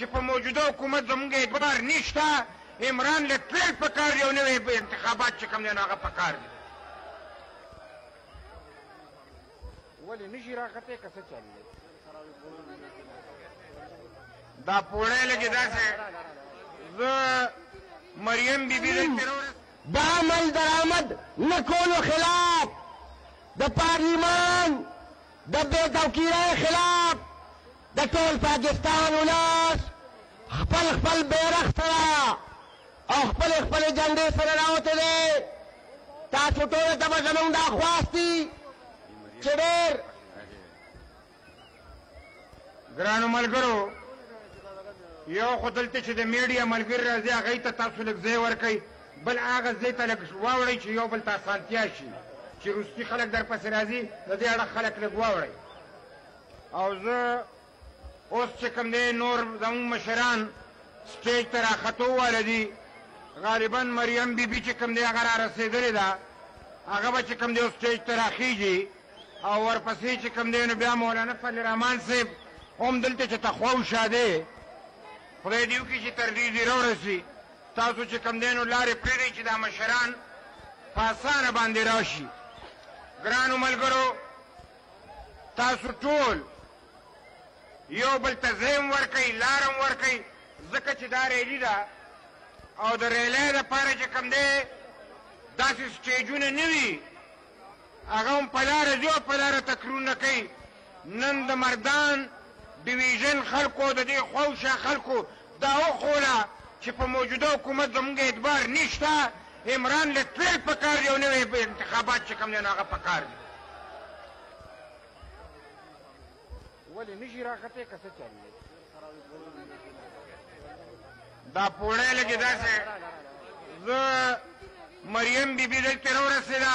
چې په موجوده حکومت زموږ اعتبار نشته عمران له فعل پکار دی او نوې انتخابات چې کوم دی نو هغه پکار دی ولې نشي راغته کسه چالي دا پوړې لګي دا څه ز مریم بیبي له ترور د عمل درآمد نکولو خلاف د پارلیمان د بې توکیره خلاف د ټول پاکستان ولس خپل خپل بیرغ سره او خپل خپل جنډې سره راوته دی تاسو ټول ته به زمونږ دا خواست دي چې ډېر ګرانو ملګرو یو خو دلته چې د میډیا ملګري راځي هغوی ته تاسو لږ ځای ورکوئ بل هغه ځای ته لږ واوړئ چې یو بل ته اسانتیا شي چې روستي خلک در پسې راځي د دې اړه خلک لږ واوړئ او زه اوس چې کوم دی نور زموږ مشران سټیج ته راختو واله دي غالبا مریم بي بي چې کوم دی هغه را رسېدلې ده هغه به چې کوم دی اوس سټیج ته راخیږي او ورپسې چې کوم دی نو بیا مولانا فضل الرحمن صاحب هم دلته چې تخوا وشا دی خدای دې وکړي چې تر دې زیره ورسي تاسو چې کوم دی نو لارې پرېږدئ چې دا مشران په اسانه باندې راشي ګرانو ملګرو تاسو ټول یو بل ته ځای هم ورکوئ، لار هم ورکوئ، ځکه چې دا ریلي ده او د ریلۍ لپاره چې کوم دی داسې سټیجونه نه وي، هغه هم په لاره ځي او په لاره تقریرونه کوي. نن د مردان ډویژن خلکو، د دې خوا او شا خلکو دا وښوله چې په موجوده حکومت زموږ اعتبار نشته، عمران له تلل پکار دي او نوی انتخابات چې کوم دی نو هغه پکار دي. ولې نشي راختې که څه چل دی؟ دا پوړی لګې داسې زه مریم بیبي دلته راورسېده